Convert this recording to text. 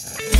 Yeah.